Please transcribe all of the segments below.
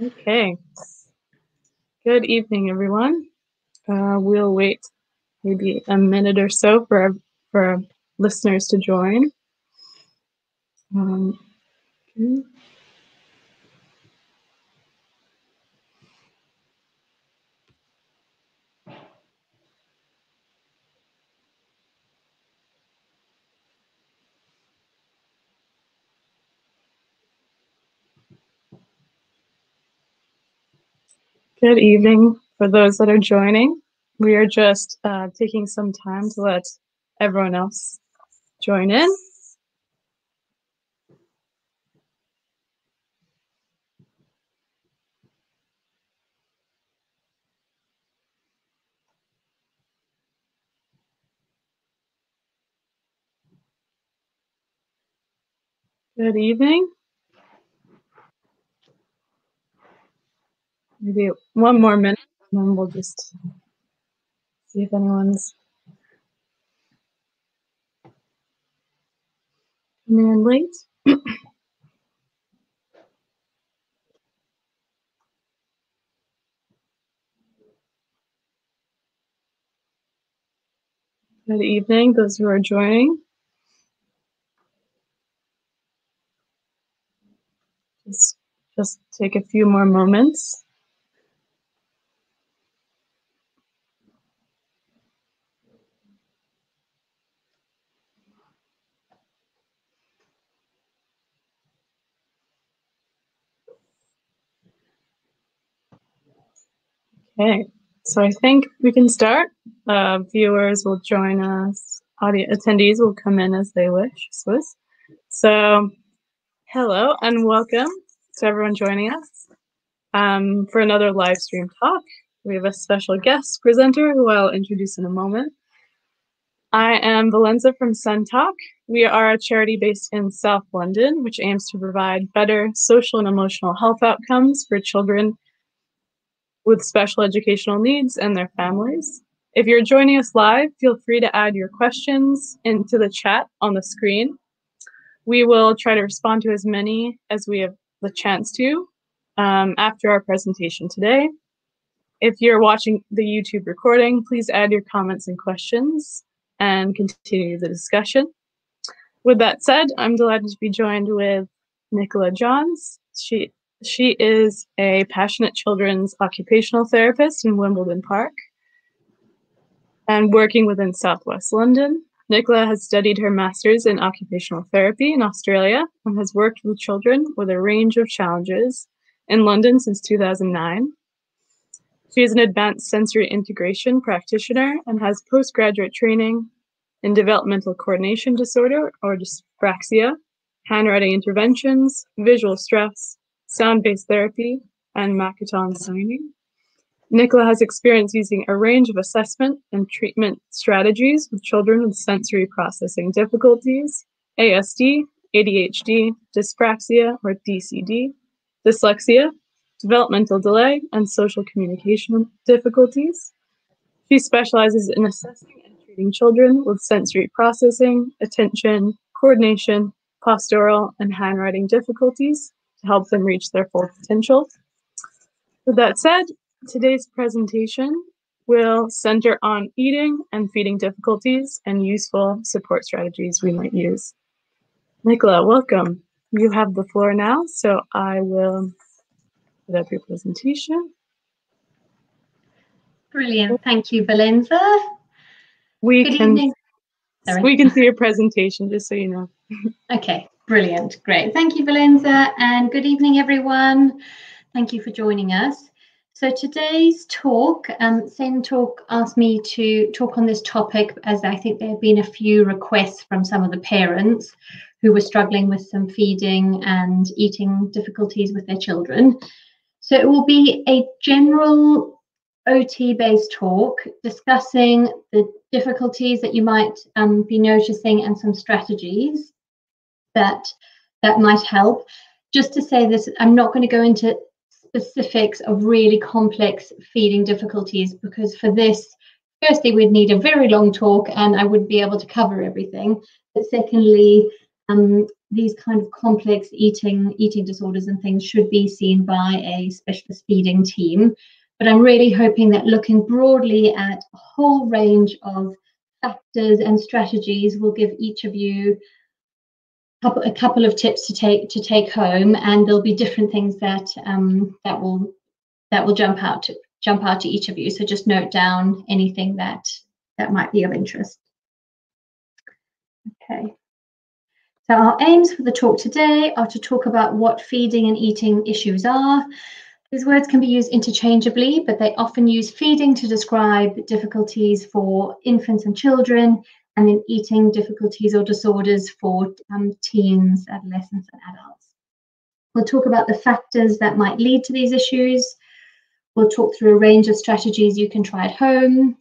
Okay. Good evening, everyone. Uh, we'll wait maybe a minute or so for for listeners to join. Um, okay. Good evening for those that are joining. We are just uh, taking some time to let everyone else join in. Good evening. Maybe one more minute and then we'll just see if anyone's coming in late. Good evening, those who are joining. Just, just take a few more moments. Okay, so I think we can start. Uh, viewers will join us. Attendees will come in as they wish. Swiss. So, hello and welcome to everyone joining us um, for another live stream talk. We have a special guest presenter who I'll introduce in a moment. I am Valenza from SEN Talk. We are a charity based in South London, which aims to provide better social and emotional health outcomes for children with special educational needs and their families. If you're joining us live, feel free to add your questions into the chat on the screen. We will try to respond to as many as we have the chance to um, after our presentation today. If you're watching the YouTube recording, please add your comments and questions and continue the discussion. With that said, I'm delighted to be joined with Nicola Johns. She she is a passionate children's occupational therapist in Wimbledon Park and working within Southwest London. Nicola has studied her master's in occupational therapy in Australia and has worked with children with a range of challenges in London since 2009. She is an advanced sensory integration practitioner and has postgraduate training in developmental coordination disorder or dyspraxia, handwriting interventions, visual stress, sound-based therapy, and Makaton signing. Nicola has experience using a range of assessment and treatment strategies with children with sensory processing difficulties, ASD, ADHD, dyspraxia or DCD, dyslexia, developmental delay, and social communication difficulties. She specializes in assessing and treating children with sensory processing, attention, coordination, postural, and handwriting difficulties to help them reach their full potential. With that said, today's presentation will center on eating and feeding difficulties and useful support strategies we might use. Nicola, welcome. You have the floor now, so I will put up your presentation. Brilliant. Thank you, Valenza. We Good can evening. Sorry. we can see your presentation, just so you know. Okay, brilliant. Great. Thank you, Valenza. And good evening, everyone. Thank you for joining us. So today's talk, um, Sen Talk asked me to talk on this topic as I think there have been a few requests from some of the parents who were struggling with some feeding and eating difficulties with their children. So it will be a general OT based talk discussing the difficulties that you might um, be noticing and some strategies that that might help. Just to say this, I'm not going to go into specifics of really complex feeding difficulties because for this, firstly, we'd need a very long talk and I wouldn't be able to cover everything. But secondly, um, these kind of complex eating eating disorders and things should be seen by a specialist feeding team. But I'm really hoping that looking broadly at a whole range of factors and strategies will give each of you a couple of tips to take to take home, and there'll be different things that um, that will that will jump out to jump out to each of you. So just note down anything that that might be of interest. Okay. So our aims for the talk today are to talk about what feeding and eating issues are. These words can be used interchangeably, but they often use feeding to describe difficulties for infants and children, and then eating difficulties or disorders for um, teens, adolescents, and adults. We'll talk about the factors that might lead to these issues. We'll talk through a range of strategies you can try at home,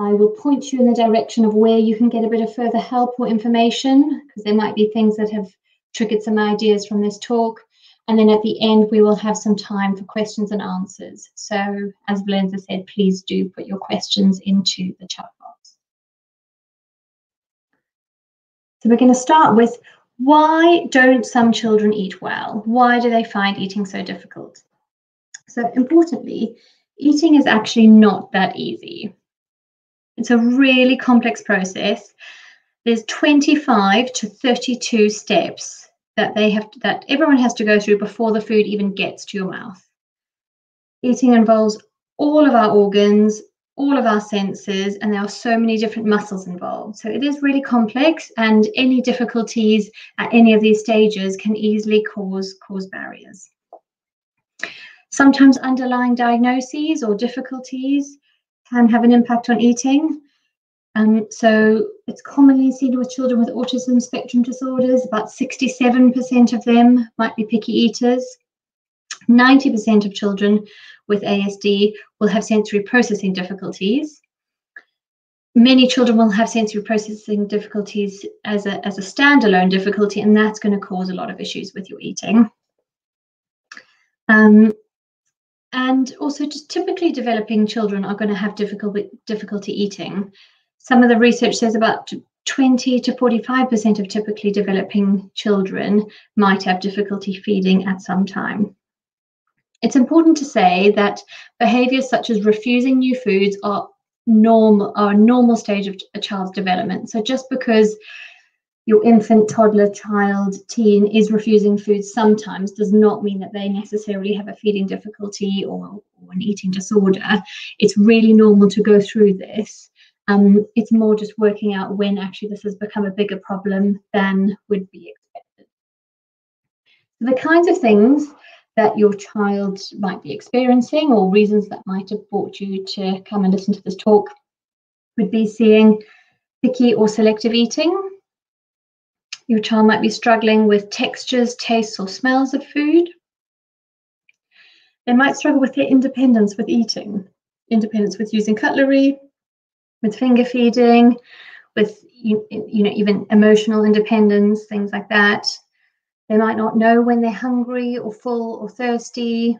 I will point you in the direction of where you can get a bit of further help or information, because there might be things that have triggered some ideas from this talk. And then at the end, we will have some time for questions and answers. So as Valenza said, please do put your questions into the chat box. So we're going to start with why don't some children eat well? Why do they find eating so difficult? So importantly, eating is actually not that easy. It's a really complex process. There's 25 to 32 steps that they have that everyone has to go through before the food even gets to your mouth. Eating involves all of our organs, all of our senses, and there are so many different muscles involved. So it is really complex, and any difficulties at any of these stages can easily cause cause barriers. Sometimes underlying diagnoses or difficulties can have an impact on eating. Um, so it's commonly seen with children with autism spectrum disorders. About 67% of them might be picky eaters. 90% of children with ASD will have sensory processing difficulties. Many children will have sensory processing difficulties as a, as a standalone difficulty, and that's going to cause a lot of issues with your eating. Um, and also just typically developing children are going to have difficulty difficulty eating some of the research says about 20 to 45% of typically developing children might have difficulty feeding at some time. It's important to say that behaviors such as refusing new foods are normal are a normal stage of a child's development. So just because your infant, toddler, child, teen is refusing food sometimes does not mean that they necessarily have a feeding difficulty or, or an eating disorder. It's really normal to go through this. Um, it's more just working out when actually this has become a bigger problem than would be expected. The kinds of things that your child might be experiencing or reasons that might have brought you to come and listen to this talk would be seeing picky or selective eating, your child might be struggling with textures, tastes, or smells of food. They might struggle with their independence with eating, independence with using cutlery, with finger feeding, with you, you know even emotional independence, things like that. They might not know when they're hungry or full or thirsty.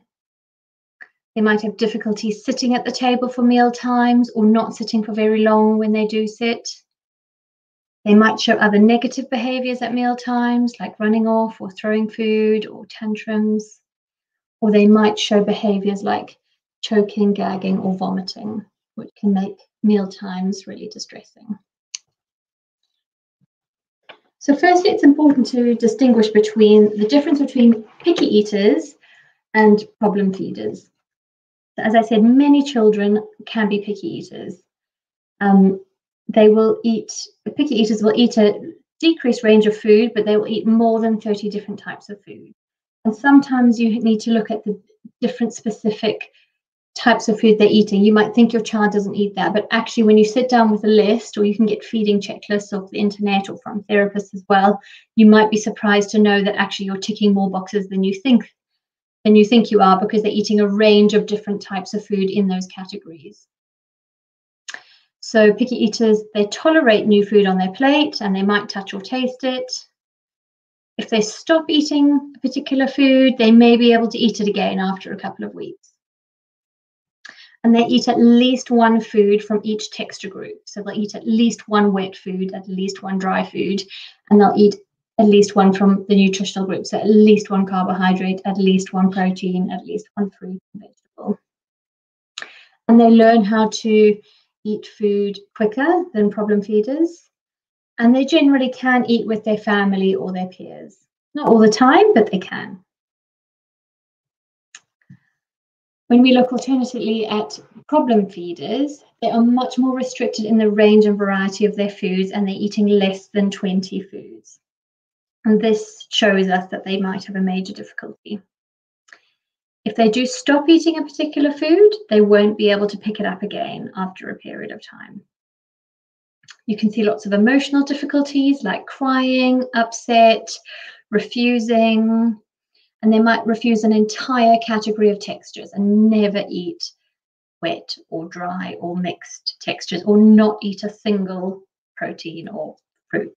They might have difficulty sitting at the table for meal times or not sitting for very long when they do sit. They might show other negative behaviors at meal times, like running off or throwing food or tantrums. Or they might show behaviors like choking, gagging, or vomiting, which can make meal times really distressing. So firstly, it's important to distinguish between the difference between picky eaters and problem feeders. As I said, many children can be picky eaters. Um, they will eat, picky eaters will eat a decreased range of food, but they will eat more than 30 different types of food. And sometimes you need to look at the different specific types of food they're eating. You might think your child doesn't eat that, but actually, when you sit down with a list, or you can get feeding checklists off the internet or from therapists as well, you might be surprised to know that actually you're ticking more boxes than you think than you think you are because they're eating a range of different types of food in those categories. So picky eaters, they tolerate new food on their plate and they might touch or taste it. If they stop eating a particular food, they may be able to eat it again after a couple of weeks. And they eat at least one food from each texture group. So they'll eat at least one wet food, at least one dry food, and they'll eat at least one from the nutritional group. So at least one carbohydrate, at least one protein, at least one fruit and vegetable. And they learn how to eat food quicker than problem feeders. And they generally can eat with their family or their peers. Not all the time, but they can. When we look alternatively at problem feeders, they are much more restricted in the range and variety of their foods and they're eating less than 20 foods. And this shows us that they might have a major difficulty. If they do stop eating a particular food, they won't be able to pick it up again after a period of time. You can see lots of emotional difficulties like crying, upset, refusing, and they might refuse an entire category of textures and never eat wet or dry or mixed textures or not eat a single protein or fruit.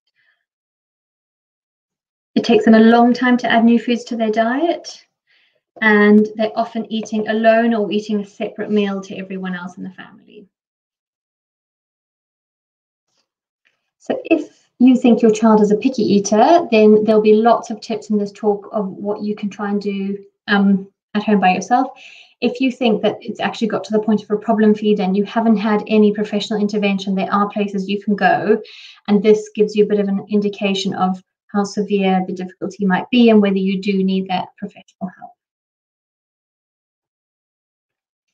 It takes them a long time to add new foods to their diet, and they're often eating alone or eating a separate meal to everyone else in the family. So if you think your child is a picky eater, then there'll be lots of tips in this talk of what you can try and do um, at home by yourself. If you think that it's actually got to the point of a problem feed and you haven't had any professional intervention, there are places you can go. And this gives you a bit of an indication of how severe the difficulty might be and whether you do need that professional help.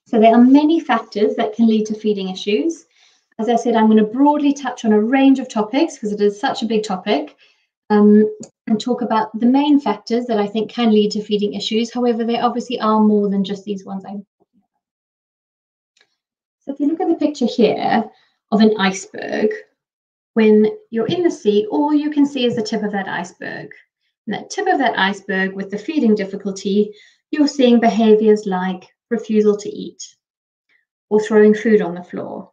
So there are many factors that can lead to feeding issues. As I said, I'm going to broadly touch on a range of topics because it is such a big topic um, and talk about the main factors that I think can lead to feeding issues. However, there obviously are more than just these ones I'm. So if you look at the picture here of an iceberg, when you're in the sea, all you can see is the tip of that iceberg. And that tip of that iceberg with the feeding difficulty, you're seeing behaviors like refusal to eat or throwing food on the floor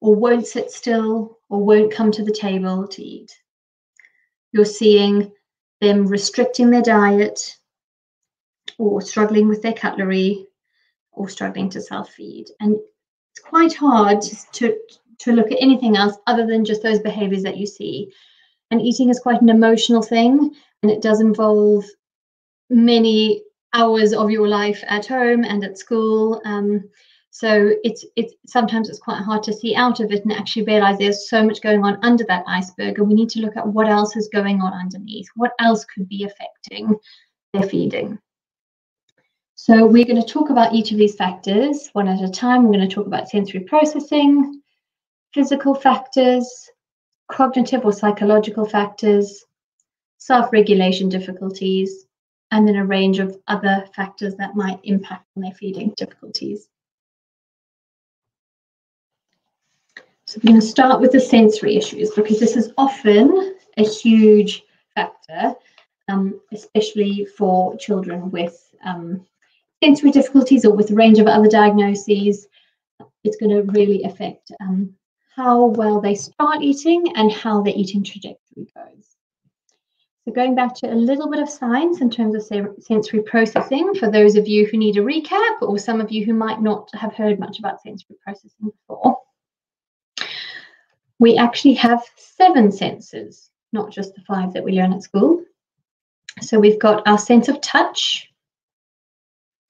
or won't sit still or won't come to the table to eat. You're seeing them restricting their diet or struggling with their cutlery or struggling to self feed. And it's quite hard to, to look at anything else other than just those behaviors that you see. And eating is quite an emotional thing, and it does involve many hours of your life at home and at school. Um, so it's it's sometimes it's quite hard to see out of it and actually realize there's so much going on under that iceberg, and we need to look at what else is going on underneath. What else could be affecting their feeding? So we're going to talk about each of these factors one at a time. We're going to talk about sensory processing, physical factors, cognitive or psychological factors, self-regulation difficulties, and then a range of other factors that might impact on their feeding difficulties. So we're going to start with the sensory issues because this is often a huge factor, um, especially for children with um, sensory difficulties or with a range of other diagnoses. It's going to really affect um, how well they start eating and how their eating trajectory goes. So going back to a little bit of science in terms of sensory processing, for those of you who need a recap or some of you who might not have heard much about sensory processing before we actually have seven senses, not just the five that we learn at school. So we've got our sense of touch,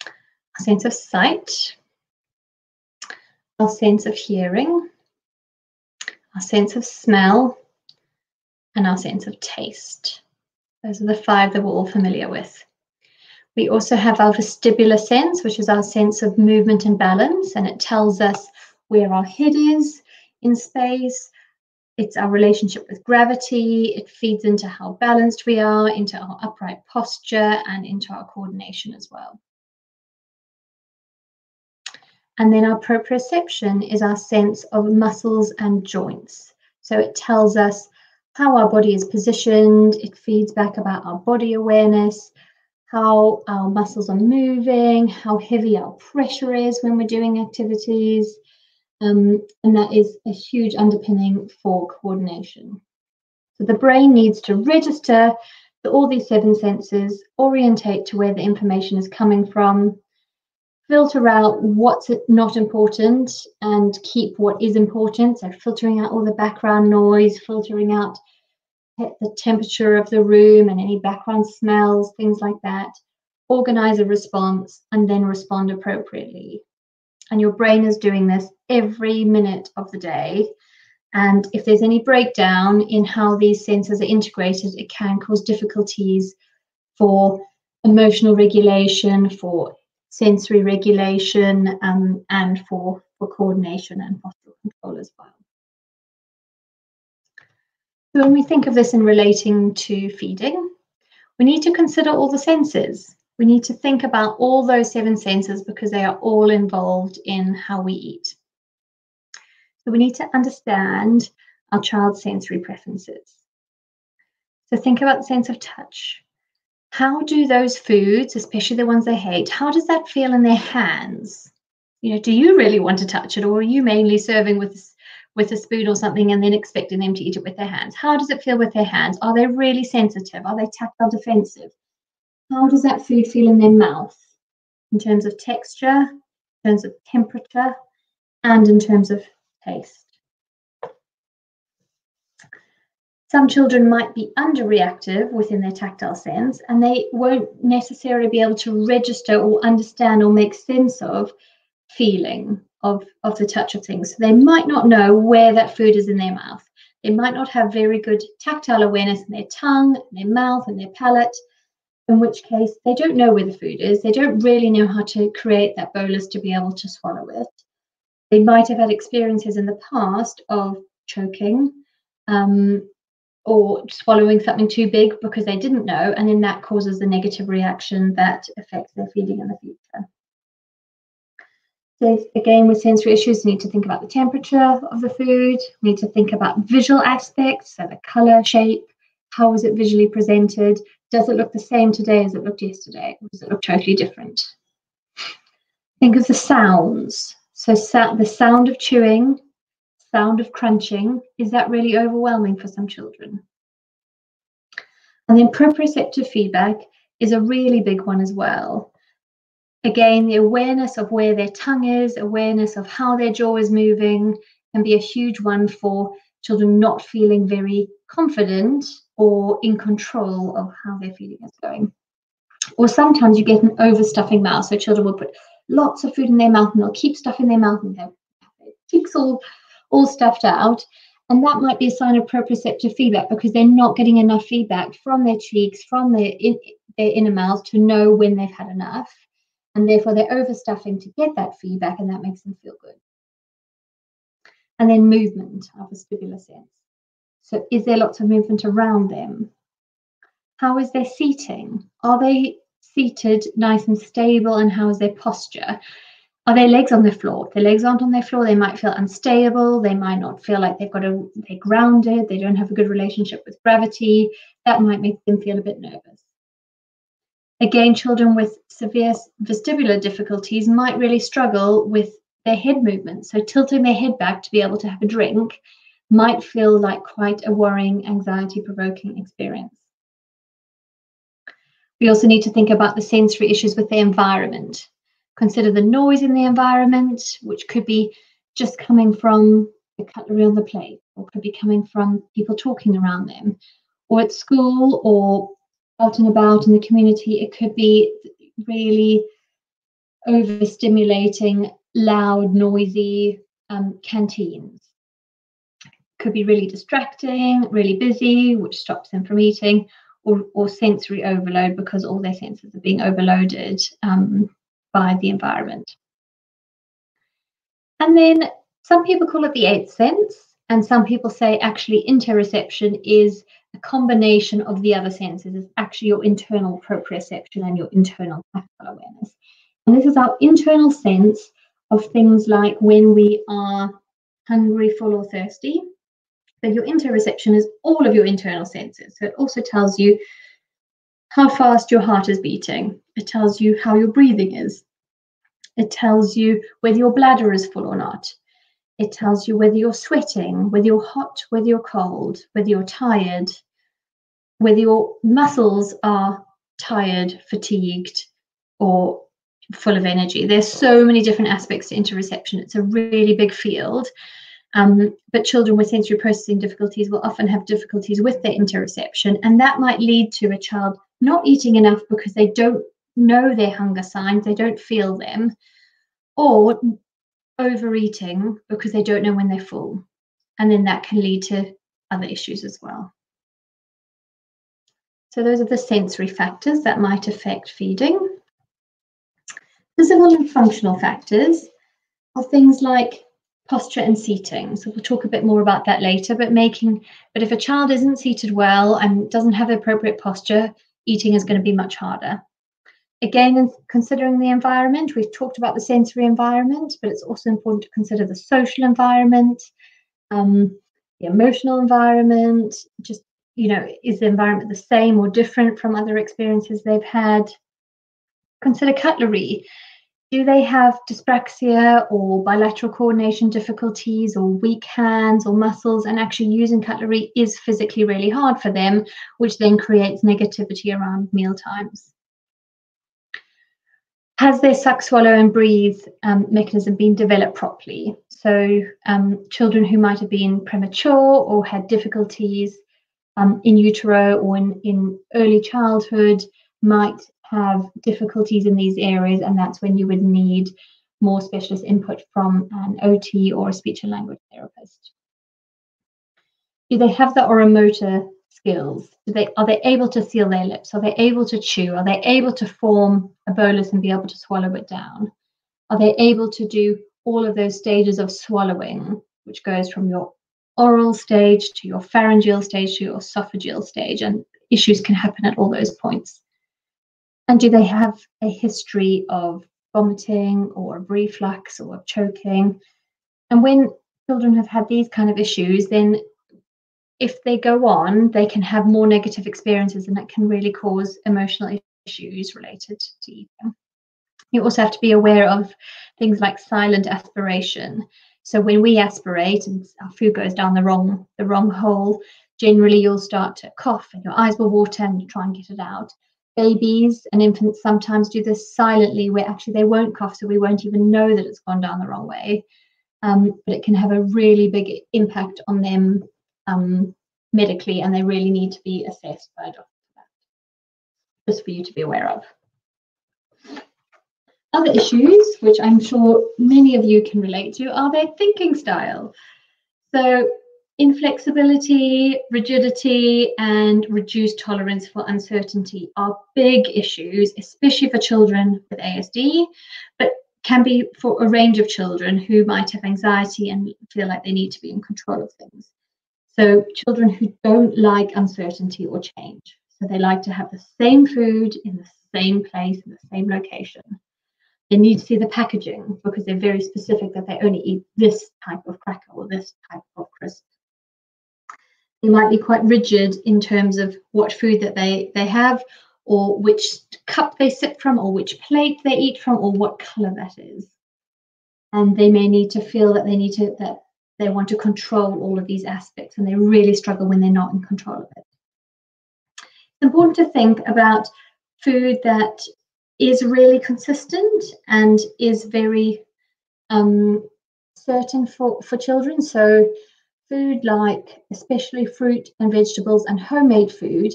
our sense of sight, our sense of hearing, our sense of smell, and our sense of taste. Those are the five that we're all familiar with. We also have our vestibular sense, which is our sense of movement and balance, and it tells us where our head is in space, it's our relationship with gravity. It feeds into how balanced we are, into our upright posture, and into our coordination as well. And then our proprioception is our sense of muscles and joints. So it tells us how our body is positioned. It feeds back about our body awareness, how our muscles are moving, how heavy our pressure is when we're doing activities, um, and that is a huge underpinning for coordination. So the brain needs to register that all these seven senses, orientate to where the information is coming from, filter out what's not important and keep what is important. So filtering out all the background noise, filtering out the temperature of the room and any background smells, things like that. Organize a response and then respond appropriately. And your brain is doing this every minute of the day. And if there's any breakdown in how these senses are integrated, it can cause difficulties for emotional regulation, for sensory regulation, um, and for, for coordination and postural control as well. So when we think of this in relating to feeding, we need to consider all the senses. We need to think about all those seven senses because they are all involved in how we eat. So we need to understand our child's sensory preferences. So think about the sense of touch. How do those foods, especially the ones they hate, how does that feel in their hands? You know, do you really want to touch it, or are you mainly serving with with a spoon or something and then expecting them to eat it with their hands? How does it feel with their hands? Are they really sensitive? Are they tactile defensive? How does that food feel in their mouth in terms of texture, in terms of temperature, and in terms of taste? Some children might be underreactive within their tactile sense and they won't necessarily be able to register or understand or make sense of feeling of, of the touch of things. So they might not know where that food is in their mouth. They might not have very good tactile awareness in their tongue, in their mouth, and their palate, in which case they don't know where the food is. They don't really know how to create that bolus to be able to swallow it. They might have had experiences in the past of choking um, or swallowing something too big because they didn't know, and then that causes the negative reaction that affects their feeding in the future. So again, with sensory issues, we need to think about the temperature of the food. We need to think about visual aspects, so the color, shape, how is it visually presented? Does it look the same today as it looked yesterday? Or does it look totally different? Think of the sounds. So the sound of chewing, sound of crunching, is that really overwhelming for some children? And then proprioceptive feedback is a really big one as well. Again, the awareness of where their tongue is, awareness of how their jaw is moving can be a huge one for children not feeling very confident or in control of how their feeding is going. Or sometimes you get an overstuffing mouth. So children will put lots of food in their mouth and they'll keep stuff in their mouth and their cheeks all, all stuffed out. And that might be a sign of proprioceptive feedback because they're not getting enough feedback from their cheeks, from their, in, their inner mouth to know when they've had enough and therefore they're overstuffing to get that feedback and that makes them feel good. And then movement of vestibular sense. So is there lots of movement around them? How is their seating? Are they seated nice and stable and how is their posture? Are their legs on the floor? If their legs aren't on their floor, they might feel unstable. They might not feel like they've got a, they're grounded. They don't have a good relationship with gravity. That might make them feel a bit nervous. Again, children with severe vestibular difficulties might really struggle with their head movement. So tilting their head back to be able to have a drink might feel like quite a worrying, anxiety provoking experience. We also need to think about the sensory issues with the environment. Consider the noise in the environment, which could be just coming from the cutlery on the plate, or could be coming from people talking around them, or at school, or out and about in the community. It could be really overstimulating, loud, noisy um, canteens. Could be really distracting, really busy, which stops them from eating, or, or sensory overload because all their senses are being overloaded um, by the environment. And then some people call it the eighth sense, and some people say actually interoception is a combination of the other senses It's actually your internal proprioception and your internal tactile awareness. And this is our internal sense of things like when we are hungry, full, or thirsty. So your interoception is all of your internal senses. So it also tells you how fast your heart is beating. It tells you how your breathing is. It tells you whether your bladder is full or not. It tells you whether you're sweating, whether you're hot, whether you're cold, whether you're tired, whether your muscles are tired, fatigued, or full of energy. There's so many different aspects to interoception. It's a really big field. Um, but children with sensory processing difficulties will often have difficulties with their interoception, and that might lead to a child not eating enough because they don't know their hunger signs, they don't feel them, or overeating because they don't know when they're full. And then that can lead to other issues as well. So those are the sensory factors that might affect feeding. Physical and functional factors are things like posture and seating. So we'll talk a bit more about that later, but making, but if a child isn't seated well and doesn't have the appropriate posture, eating is going to be much harder. Again, considering the environment, we've talked about the sensory environment, but it's also important to consider the social environment, um, the emotional environment, just, you know, is the environment the same or different from other experiences they've had? Consider cutlery do they have dyspraxia or bilateral coordination difficulties or weak hands or muscles? And actually using cutlery is physically really hard for them which then creates negativity around meal times. Has their suck swallow and breathe um, mechanism been developed properly? So um, children who might have been premature or had difficulties um, in utero or in, in early childhood might have difficulties in these areas, and that's when you would need more specialist input from an OT or a speech and language therapist. Do they have the oromotor skills? Do they are they able to seal their lips? Are they able to chew? Are they able to form a bolus and be able to swallow it down? Are they able to do all of those stages of swallowing, which goes from your oral stage to your pharyngeal stage to your esophageal stage, and issues can happen at all those points. And do they have a history of vomiting or reflux or choking? And when children have had these kind of issues, then if they go on, they can have more negative experiences and that can really cause emotional issues related to eating. You also have to be aware of things like silent aspiration. So when we aspirate and our food goes down the wrong the wrong hole, generally you'll start to cough and your eyes will water and you try and get it out babies and infants sometimes do this silently where actually they won't cough so we won't even know that it's gone down the wrong way. Um, but it can have a really big impact on them um, medically and they really need to be assessed by a doctor just for you to be aware of. Other issues which i'm sure many of you can relate to are their thinking style. So Inflexibility, rigidity, and reduced tolerance for uncertainty are big issues, especially for children with ASD, but can be for a range of children who might have anxiety and feel like they need to be in control of things. So, children who don't like uncertainty or change. So, they like to have the same food in the same place, in the same location. They need to see the packaging because they're very specific that they only eat this type of cracker or this type of crisp they might be quite rigid in terms of what food that they they have or which cup they sip from or which plate they eat from or what color that is. And they may need to feel that they need to that they want to control all of these aspects and they really struggle when they're not in control of it. It's important to think about food that is really consistent and is very um, certain for for children. So food like especially fruit and vegetables and homemade food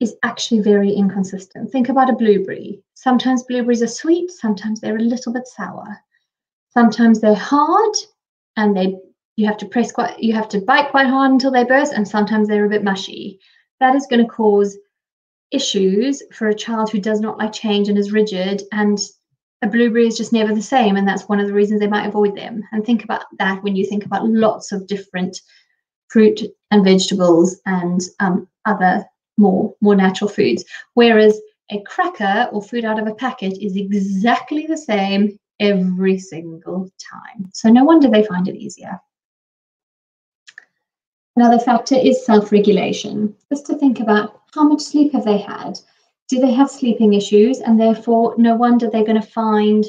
is actually very inconsistent. Think about a blueberry. Sometimes blueberries are sweet, sometimes they're a little bit sour. Sometimes they're hard and they you have to press quite you have to bite quite hard until they burst and sometimes they're a bit mushy. That is going to cause issues for a child who does not like change and is rigid and a blueberry is just never the same and that's one of the reasons they might avoid them. And think about that when you think about lots of different fruit and vegetables and um, other more more natural foods. Whereas a cracker or food out of a packet is exactly the same every single time. So no wonder they find it easier. Another factor is self-regulation. Just to think about how much sleep have they had do they have sleeping issues? And therefore no wonder they're going to find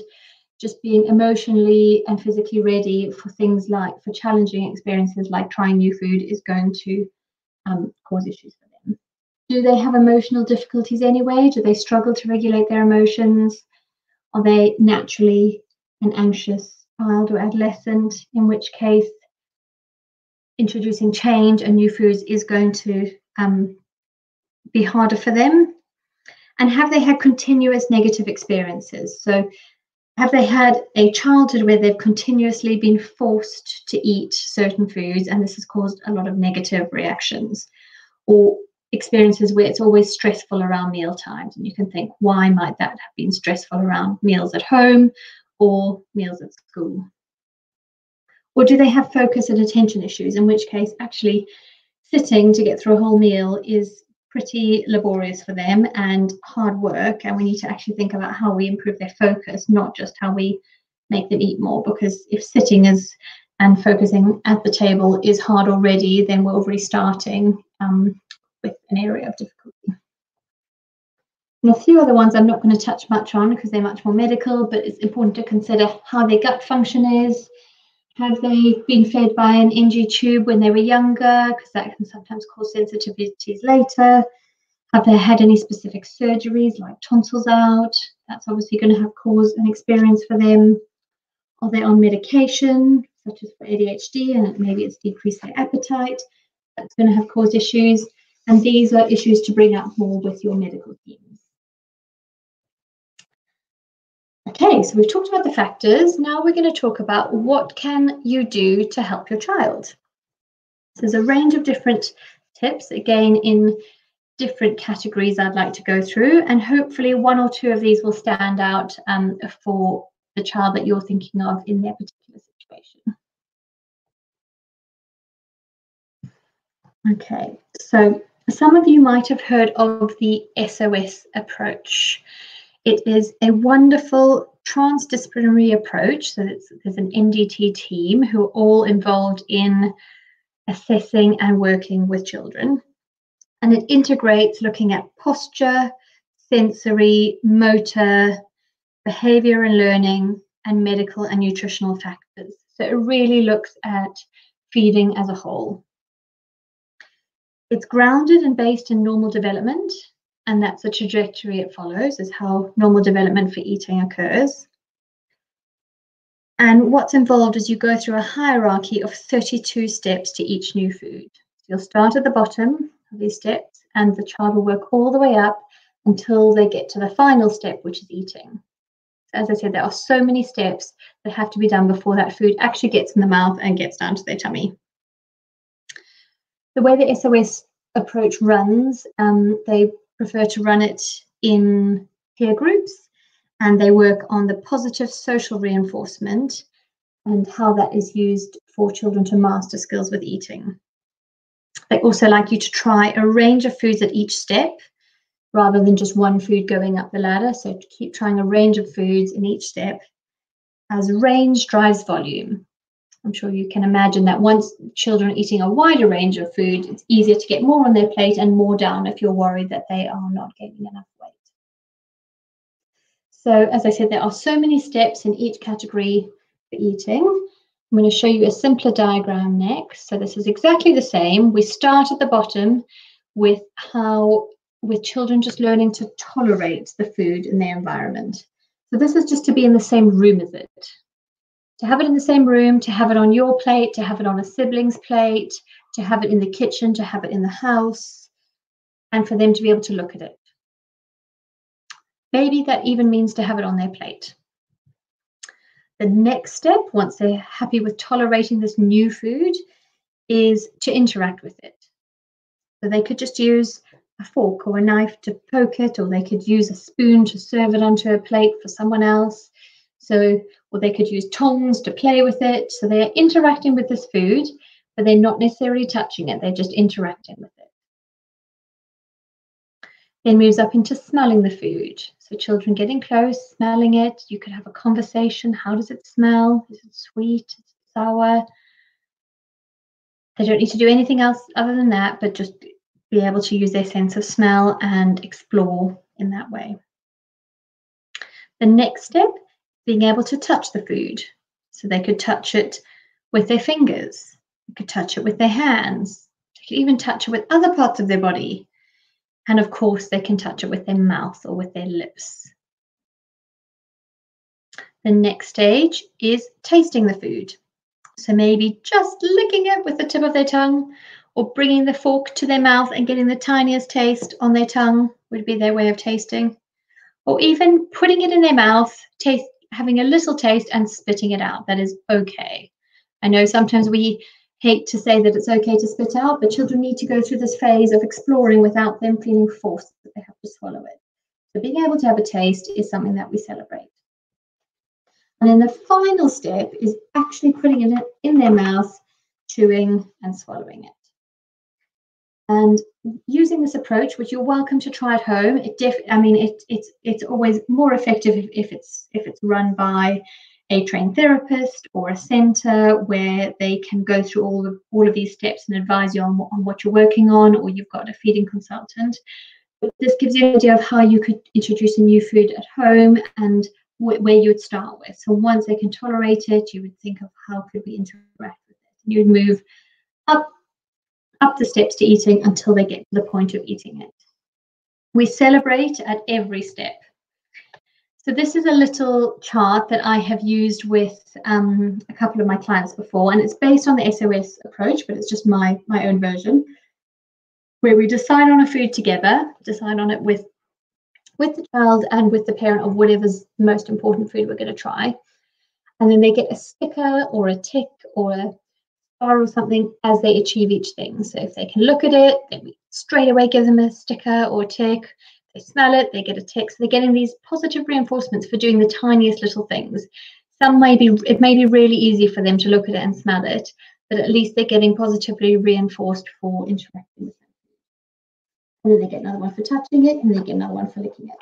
just being emotionally and physically ready for things like for challenging experiences like trying new food is going to um, cause issues for them. Do they have emotional difficulties anyway? Do they struggle to regulate their emotions? Are they naturally an anxious child or adolescent? In which case introducing change and new foods is going to um, be harder for them? And have they had continuous negative experiences? So, have they had a childhood where they've continuously been forced to eat certain foods and this has caused a lot of negative reactions? Or experiences where it's always stressful around meal times and you can think why might that have been stressful around meals at home or meals at school or do they have focus and attention issues in which case actually sitting to get through a whole meal is pretty laborious for them and hard work and we need to actually think about how we improve their focus not just how we make them eat more because if sitting is and focusing at the table is hard already then we're already starting um, with an area of difficulty. And a few other ones I'm not going to touch much on because they're much more medical, but it's important to consider how their gut function is. Have they been fed by an NG tube when they were younger? Because that can sometimes cause sensitivities later. Have they had any specific surgeries like tonsils out? That's obviously going to have cause an experience for them. Are they on medication, such as for ADHD, and maybe it's decreased their appetite? That's going to have caused issues. And these are issues to bring up more with your medical teams. Okay, so we've talked about the factors. Now we're going to talk about what can you do to help your child. So there's a range of different tips, again, in different categories I'd like to go through, and hopefully one or two of these will stand out um, for the child that you're thinking of in their particular situation. Okay, so some of you might have heard of the SOS approach. It is a wonderful transdisciplinary approach. So there's an MDT team who are all involved in assessing and working with children. And it integrates looking at posture, sensory, motor, behavior and learning, and medical and nutritional factors. So it really looks at feeding as a whole. It's grounded and based in normal development, and that's the trajectory it follows, is how normal development for eating occurs. And what's involved is you go through a hierarchy of 32 steps to each new food. You'll start at the bottom of these steps, and the child will work all the way up until they get to the final step, which is eating. So as I said, there are so many steps that have to be done before that food actually gets in the mouth and gets down to their tummy the way the SOS approach runs, um, they prefer to run it in peer groups and they work on the positive social reinforcement and how that is used for children to master skills with eating. They also like you to try a range of foods at each step rather than just one food going up the ladder. So to keep trying a range of foods in each step as range drives volume. I'm sure you can imagine that once children are eating a wider range of food, it's easier to get more on their plate and more down if you're worried that they are not gaining enough weight. So as I said, there are so many steps in each category for eating. I'm going to show you a simpler diagram next. So this is exactly the same. We start at the bottom with how, with children just learning to tolerate the food in their environment. So this is just to be in the same room as it to have it in the same room, to have it on your plate, to have it on a sibling's plate, to have it in the kitchen, to have it in the house, and for them to be able to look at it. Maybe that even means to have it on their plate. The next step, once they're happy with tolerating this new food, is to interact with it. So they could just use a fork or a knife to poke it, or they could use a spoon to serve it onto a plate for someone else. So, or they could use tongs to play with it. So they're interacting with this food, but they're not necessarily touching it, they're just interacting with it. Then moves up into smelling the food. So children getting close, smelling it. You could have a conversation. How does it smell? Is it sweet? Is it sour? They don't need to do anything else other than that, but just be able to use their sense of smell and explore in that way. The next step being able to touch the food. So they could touch it with their fingers, they could touch it with their hands, they could even touch it with other parts of their body. And of course, they can touch it with their mouth or with their lips. The next stage is tasting the food. So maybe just licking it with the tip of their tongue or bringing the fork to their mouth and getting the tiniest taste on their tongue would be their way of tasting. Or even putting it in their mouth, taste, having a little taste and spitting it out. That is okay. I know sometimes we hate to say that it's okay to spit out, but children need to go through this phase of exploring without them feeling forced that they have to swallow it. So being able to have a taste is something that we celebrate. And then the final step is actually putting it in their mouth, chewing and swallowing it. And using this approach, which you're welcome to try at home, it I mean, it, it's it's always more effective if, if it's if it's run by a trained therapist or a center where they can go through all of all of these steps and advise you on, on what you're working on, or you've got a feeding consultant. But this gives you an idea of how you could introduce a new food at home and wh- where you would start with. So once they can tolerate it, you would think of how could we interact with it. You would move up up the steps to eating until they get to the point of eating it. We celebrate at every step. So this is a little chart that I have used with um, a couple of my clients before, and it's based on the SOS approach, but it's just my, my own version, where we decide on a food together, decide on it with, with the child and with the parent of whatever's the most important food we're going to try. And then they get a sticker or a tick or a star or something as they achieve each thing. So if they can look at it, then we straight away give them a sticker or a tick they smell it, they get a tick. So they're getting these positive reinforcements for doing the tiniest little things. Some may be, it may be really easy for them to look at it and smell it, but at least they're getting positively reinforced for interacting with them. And then they get another one for touching it, and they get another one for licking it.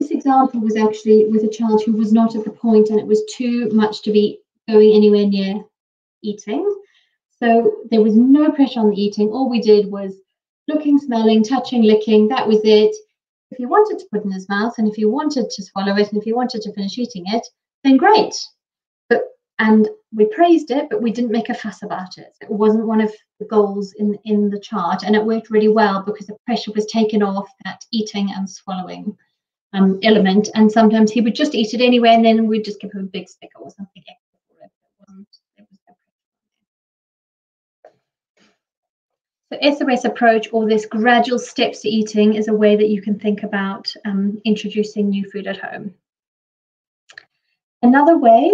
This example was actually with a child who was not at the point and it was too much to be going anywhere near eating. So there was no pressure on the eating. All we did was looking, smelling, touching, licking. That was it if he wanted to put in his mouth and if he wanted to swallow it and if he wanted to finish eating it, then great. But and we praised it, but we didn't make a fuss about it. It wasn't one of the goals in in the chart, and it worked really well because the pressure was taken off that eating and swallowing um, element. And sometimes he would just eat it anyway, and then we'd just give him a big sticker or something extra for it. It wasn't. It was So SOS approach or this gradual steps to eating is a way that you can think about um, introducing new food at home. Another way,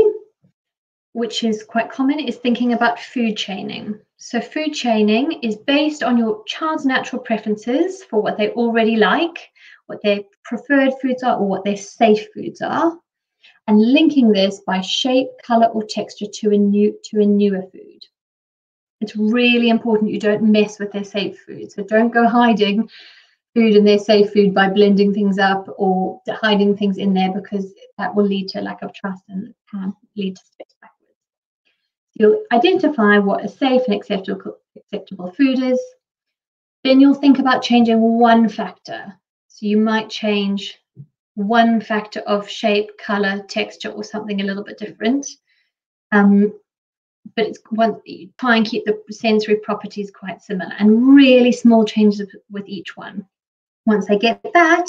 which is quite common, is thinking about food chaining. So food chaining is based on your child's natural preferences for what they already like, what their preferred foods are, or what their safe foods are, and linking this by shape, color, or texture to a new to a newer food it's really important you don't mess with their safe food. So don't go hiding food in their safe food by blending things up or hiding things in there because that will lead to lack of trust and can lead to steps backwards. You'll identify what a safe and acceptable acceptable food is. Then you'll think about changing one factor. So you might change one factor of shape, color, texture, or something a little bit different. Um, but it's one try and keep the sensory properties quite similar and really small changes with each one. Once they get that,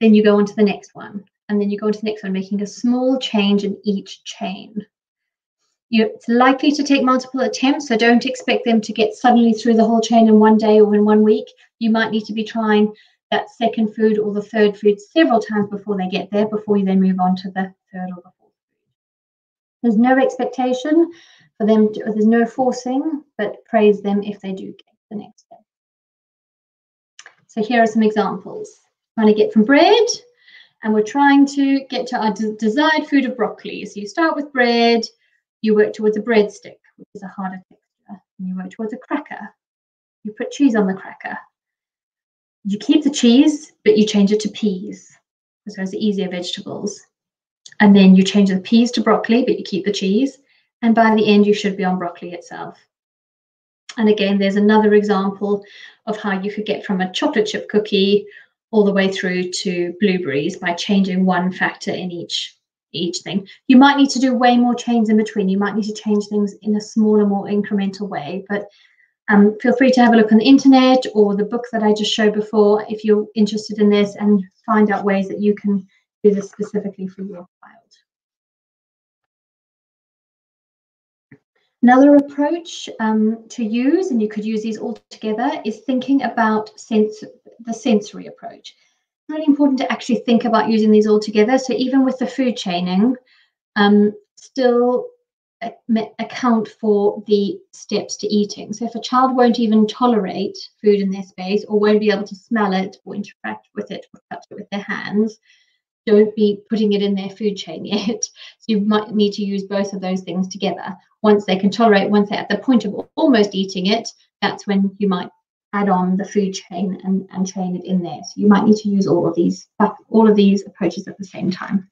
then you go on to the next one, and then you go on to the next one, making a small change in each chain. You, it's likely to take multiple attempts, so don't expect them to get suddenly through the whole chain in one day or in one week. You might need to be trying that second food or the third food several times before they get there, before you then move on to the third or the fourth. There's no expectation for them to, there's no forcing, but praise them if they do get the next step. So here are some examples. Trying to get from bread, and we're trying to get to our de desired food of broccoli. So you start with bread, you work towards a breadstick, which is a harder texture, and you work towards a cracker. You put cheese on the cracker. You keep the cheese, but you change it to peas, because those are easier vegetables. And then you change the peas to broccoli, but you keep the cheese and by the end you should be on broccoli itself. And again, there's another example of how you could get from a chocolate chip cookie all the way through to blueberries by changing one factor in each each thing. You might need to do way more change in between. You might need to change things in a smaller, more incremental way. But um, feel free to have a look on the internet or the book that I just showed before if you're interested in this and find out ways that you can do this specifically for your child. Another approach um, to use, and you could use these all together, is thinking about sense, the sensory approach. It's really important to actually think about using these all together. So even with the food chaining, um, still account for the steps to eating. So if a child won't even tolerate food in their space or won't be able to smell it or interact with it or touch it with their hands, don't be putting it in their food chain yet. So you might need to use both of those things together. Once they can tolerate, once they're at the point of almost eating it, that's when you might add on the food chain and, and chain it in there. So you might need to use all of these all of these approaches at the same time.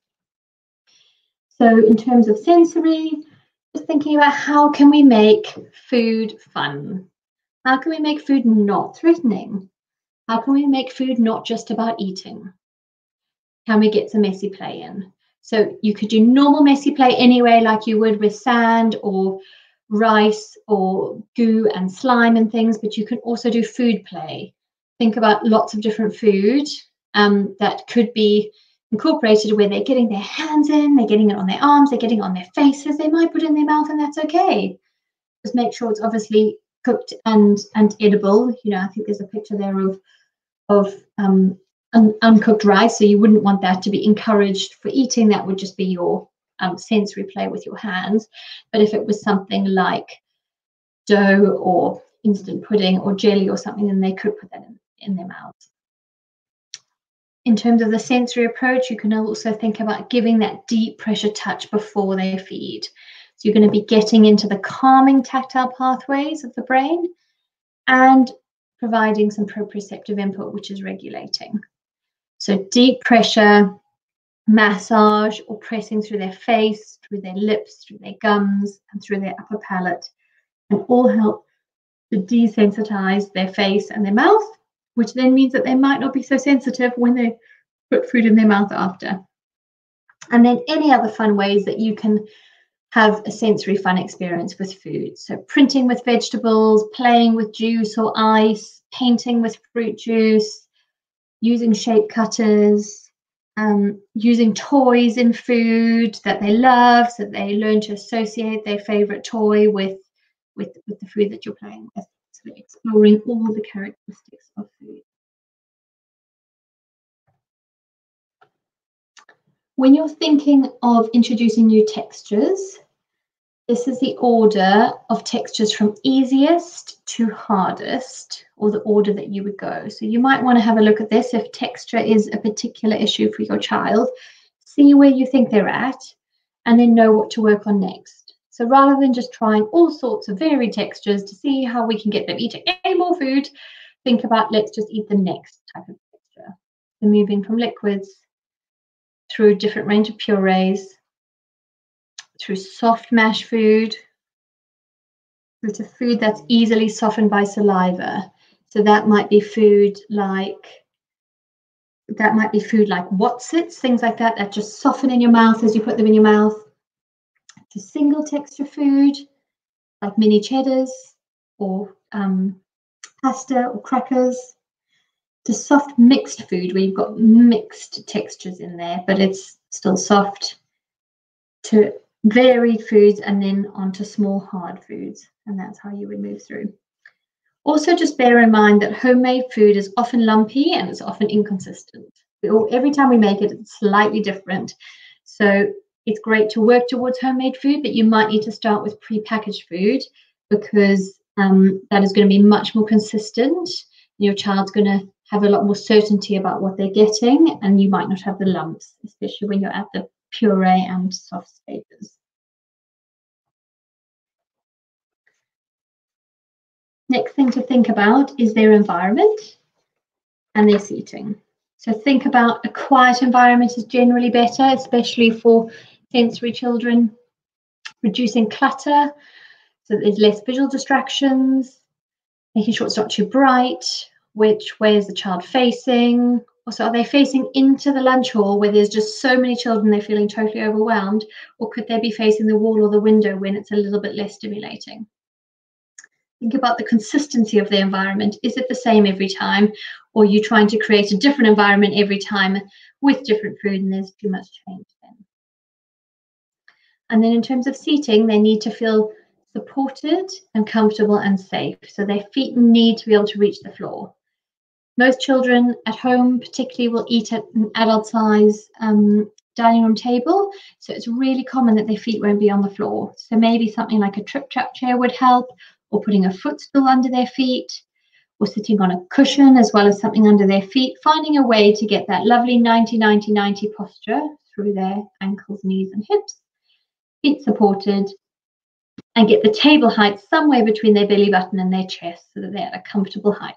So in terms of sensory, just thinking about how can we make food fun? How can we make food not threatening? How can we make food not just about eating? Can we get some messy play in? So you could do normal messy play anyway, like you would with sand or rice or goo and slime and things, but you can also do food play. Think about lots of different food um, that could be incorporated where they're getting their hands in, they're getting it on their arms, they're getting it on their faces, they might put it in their mouth and that's okay. Just make sure it's obviously cooked and and edible. You know, I think there's a picture there of of um, un- uncooked rice, so you wouldn't want that to be encouraged for eating. That would just be your um, sensory play with your hands. But if it was something like dough or instant pudding or jelly or something, then they could put that in, in their mouths in terms of the sensory approach, you can also think about giving that deep pressure touch before they feed. So you're going to be getting into the calming tactile pathways of the brain and providing some proprioceptive input, which is regulating. So deep pressure, massage, or pressing through their face, through their lips, through their gums, and through their upper palate can all help to desensitize their face and their mouth which then means that they might not be so sensitive when they put food in their mouth after. And then any other fun ways that you can have a sensory fun experience with food. So printing with vegetables, playing with juice or ice, painting with fruit juice, using shape cutters, um, using toys in food that they love, so they learn to associate their favorite toy with, with, with the food that you're playing with So exploring all the characteristics of food. When you're thinking of introducing new textures, this is the order of textures from easiest to hardest, or the order that you would go. So you might want to have a look at this if texture is a particular issue for your child. See where you think they're at, and then know what to work on next. So rather than just trying all sorts of varied textures to see how we can get them eating any more food, think about let's just eat the next type of texture. So moving from liquids through a different range of purees, through soft mash food, through to food that's easily softened by saliva. So that might be food like that might be food like Wotsits, things like that that just soften in your mouth as you put them in your mouth. To single texture food like mini cheddars or um, pasta or crackers. To soft mixed food where you've got mixed textures in there, but it's still soft to varied foods and then onto small hard foods. And that's how you would move through. Also, just bear in mind that homemade food is often lumpy and it's often inconsistent. Every time we make it, it's slightly different. So it's great to work towards homemade food, but you might need to start with pre-packaged food because um, that is going to be much more consistent. Your child's going to have a lot more certainty about what they're getting, and you might not have the lumps, especially when you're at the puree and soft stages. Next thing to think about is their environment and their seating. So think about a quiet environment is generally better, especially for sensory children, reducing clutter so there's less visual distractions, making sure it's not too bright, which way is the child facing? Also, are they facing into the lunch hall where there's just so many children they're feeling totally overwhelmed? Or could they be facing the wall or the window when it's a little bit less stimulating? Think about the consistency of the environment. Is it the same every time? Or are you trying to create a different environment every time with different food and there's too much change then? And then in terms of seating, they need to feel supported and comfortable and safe. So their feet need to be able to reach the floor. Most children at home, particularly, will eat at an adult size um, dining room table. So it's really common that their feet won't be on the floor. So maybe something like a Tripp Trapp chair would help, or putting a footstool under their feet, or sitting on a cushion as well as something under their feet, finding a way to get that lovely 90 90 90 posture through their ankles, knees, and hips, feet supported, and get the table height somewhere between their belly button and their chest so that they're at a comfortable height.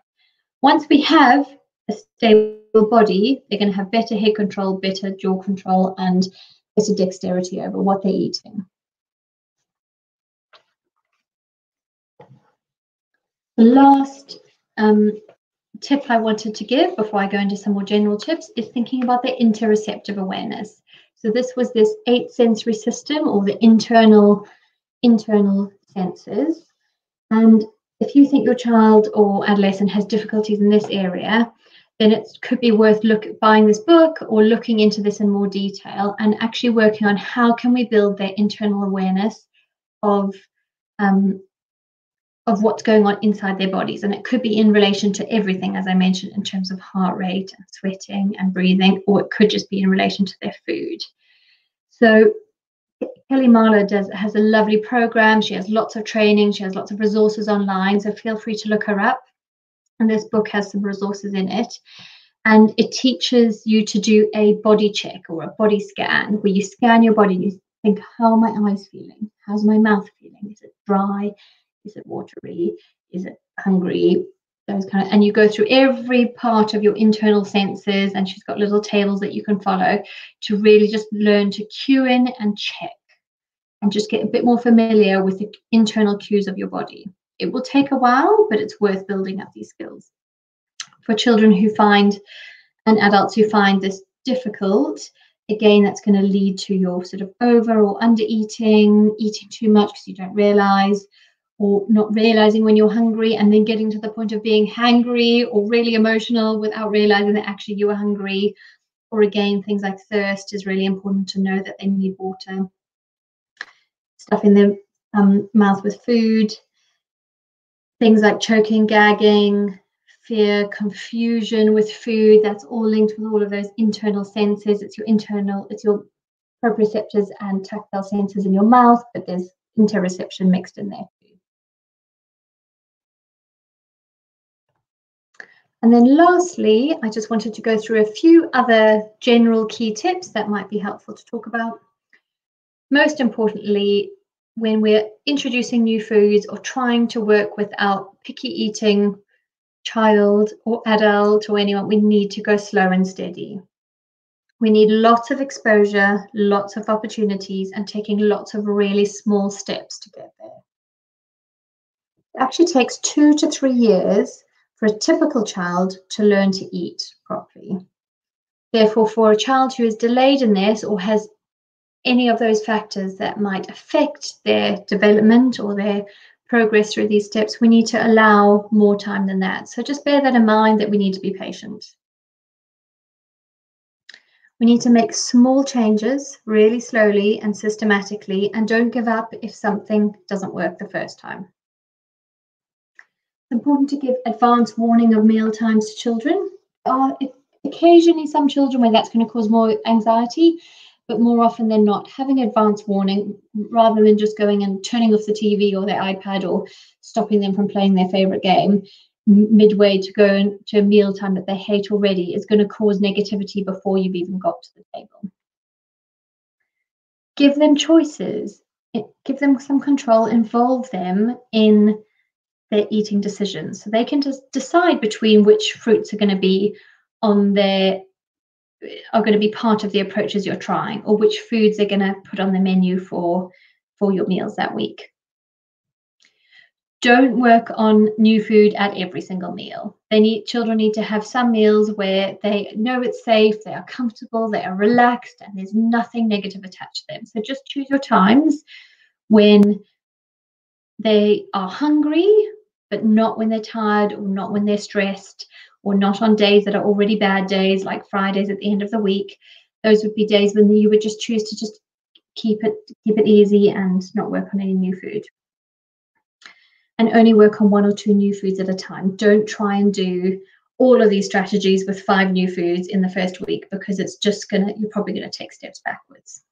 Once we have a stable body, they're going to have better head control, better jaw control, and better dexterity over what they're eating. The last um, tip I wanted to give before I go into some more general tips is thinking about the interoceptive awareness. So this was this eight sensory system or the internal internal senses. And if you think your child or adolescent has difficulties in this area, then it could be worth look buying this book or looking into this in more detail and actually working on how can we build their internal awareness of um, of what's going on inside their bodies. And it could be in relation to everything as i mentioned in terms of heart rate and sweating and breathing or it could just be in relation to their food. So Kelly Mahler does has a lovely program. She has lots of training. She has lots of resources online. So feel free to look her up. And this book has some resources in it. And it teaches you to do a body check or a body scan where you scan your body and you think, how are my eyes feeling? How's my mouth feeling? Is it dry? Is it watery? Is it hungry? Those kind of, and you go through every part of your internal senses, and she's got little tables that you can follow to really just learn to cue in and check and just get a bit more familiar with the internal cues of your body. It will take a while, but it's worth building up these skills. For children who find and adults who find this difficult, again, that's going to lead to your sort of over or under eating, eating too much because you don't realize, or not realizing when you're hungry and then getting to the point of being hangry or really emotional without realizing that actually you are hungry. Or again, things like thirst is really important to know that they need water stuff in their um, mouth with food, things like choking, gagging, fear, confusion with food. That's all linked with all of those internal senses. It's your internal, it's your proprioceptors and tactile senses in your mouth, but there's interoception mixed in there. And then lastly, I just wanted to go through a few other general key tips that might be helpful to talk about. Most importantly, when we're introducing new foods or trying to work with our picky eating child or adult or anyone, we need to go slow and steady. We need lots of exposure, lots of opportunities, and taking lots of really small steps to get there. It actually takes two to three years for a typical child to learn to eat properly. Therefore, for a child who is delayed in this or has any of those factors that might affect their development or their progress through these steps, we need to allow more time than that. So just bear that in mind that we need to be patient. We need to make small changes really slowly and systematically and don't give up if something doesn't work the first time. It's important to give advance warning of meal times to children. Uh, occasionally, some children where that's going to cause more anxiety, but more often than not, having advance warning rather than just going and turning off the TV or their iPad or stopping them from playing their favorite game midway to go to a meal time that they hate already is going to cause negativity before you've even got to the table. Give them choices, give them some control, involve them in their eating decisions. So they can just decide between which fruits are going to be on their are going to be part of the approaches you're trying or which foods they're going to put on the menu for for your meals that week. Don't work on new food at every single meal. They need children need to have some meals where they know it's safe they are comfortable they are relaxed and there's nothing negative attached to them. So just choose your times when they are hungry but not when they're tired or not when they're stressed or not on days that are already bad days, like Fridays at the end of the week. Those would be days when you would just choose to just keep it keep it easy and not work on any new food. and only work on one or two new foods at a time. Don't try and do all of these strategies with five new foods in the first week because it's just gonna, you're probably gonna take steps backwards.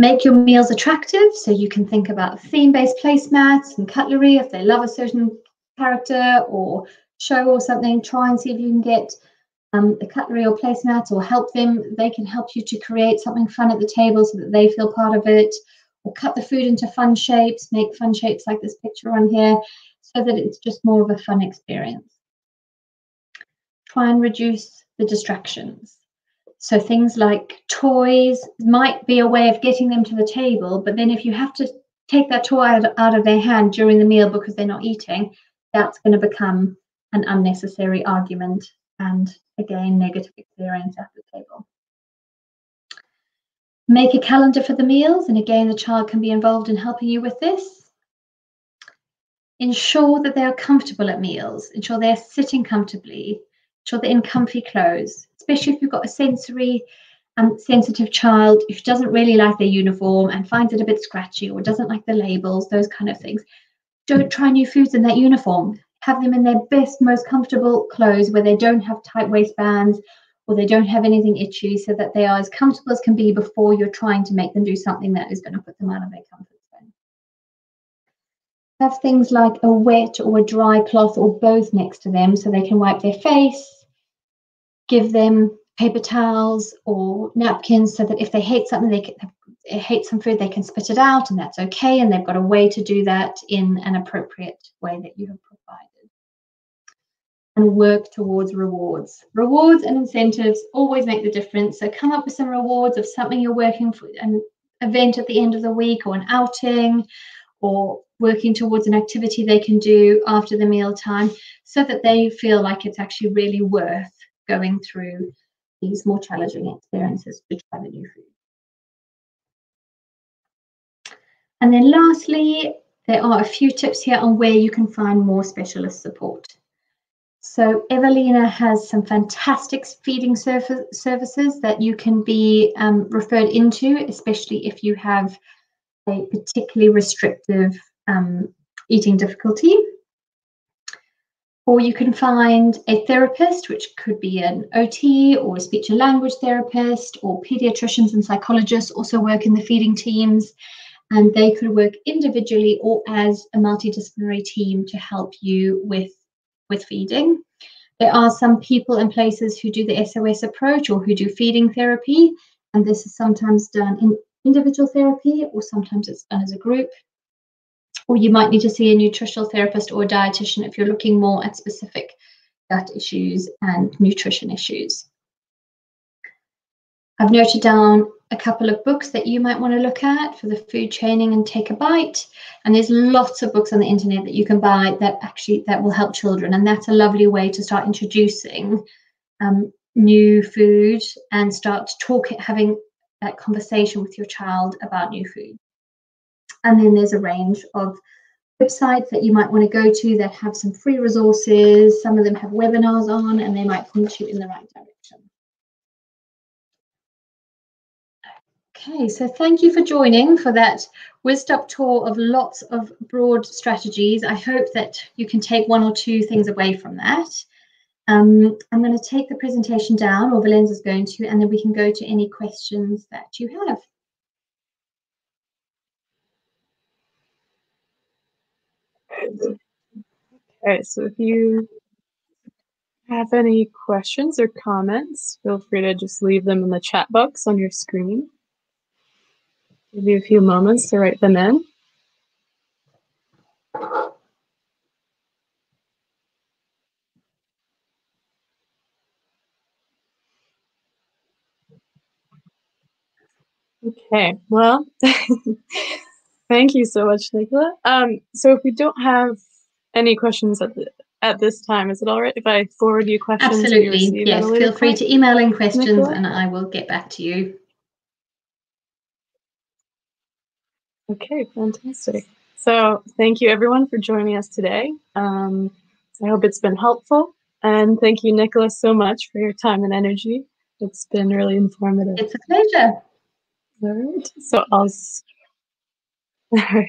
Make your meals attractive so you can think about theme-based placemats and cutlery if they love a certain character or show or something. Try and see if you can get um, the cutlery or placemat or help them. They can help you to create something fun at the table so that they feel part of it. Or cut the food into fun shapes, make fun shapes like this picture on here so that it's just more of a fun experience. Try and reduce the distractions. So things like toys might be a way of getting them to the table, but then if you have to take that toy out, out of their hand during the meal because they're not eating, that's going to become an unnecessary argument and again, negative experience at the table. Make a calendar for the meals, and again, the child can be involved in helping you with this. Ensure that they are comfortable at meals, ensure they're sitting comfortably, they're in comfy clothes, especially if you've got a sensory um, sensitive child who doesn't really like their uniform and finds it a bit scratchy or doesn't like the labels, those kind of things. Don't try new foods in that uniform have them in their best, most comfortable clothes where they don't have tight waistbands or they don't have anything itchy so that they are as comfortable as can be before you're trying to make them do something that is going to put them out of their comfort zone. Have things like a wet or a dry cloth or both next to them so they can wipe their face. Give them paper towels or napkins so that if they hate something, they can, hate some food, they can spit it out and that's okay. And they've got a way to do that in an appropriate way that you have provided and work towards rewards. Rewards and incentives always make the difference. So come up with some rewards of something you're working for, an event at the end of the week or an outing or working towards an activity they can do after the meal time so that they feel like it's actually really worth going through these more challenging experiences to try the new food. And then lastly, there are a few tips here on where you can find more specialist support. So Evelina has some fantastic feeding services that you can be um, referred into, especially if you have a particularly restrictive um, eating difficulty. Or you can find a therapist, which could be an OT or a speech and language therapist, or pediatricians and psychologists also work in the feeding teams. And they could work individually or as a multidisciplinary team to help you with with feeding. There are some people and places who do the SOS approach or who do feeding therapy, and this is sometimes done in individual therapy or sometimes it's done as a group. Or you might need to see a nutritional therapist or a dietitian if you're looking more at specific gut issues and nutrition issues. I've noted down a couple of books that you might want to look at for the food chaining and take a bite. And there's lots of books on the internet that you can buy that actually that will help children. And that's a lovely way to start introducing um, new food and start talking having that conversation with your child about new food and then there's a range of websites that you might want to go to that have some free resources some of them have webinars on and they might point you in the right direction Okay, so thank you for joining for that up tour of lots of broad strategies. I hope that you can take one or two things away from that. Um, I'm going to take the presentation down, or is going to, and then we can go to any questions that you have. Okay, so if you have any questions or comments, feel free to just leave them in the chat box on your screen. Give you a few moments to write them in. Okay, well, thank you so much, Nicola. Um, so if we don't have any questions at the, at this time, is it all right if I forward you questions? Absolutely, yes. Feel free to email in questions Nicola? and I will get back to you. Okay, fantastic. So thank you everyone for joining us today. Um, I hope it's been helpful. And thank you, Nicholas, so much for your time and energy. It's been really informative. It's a pleasure. All right. So I'll. All right.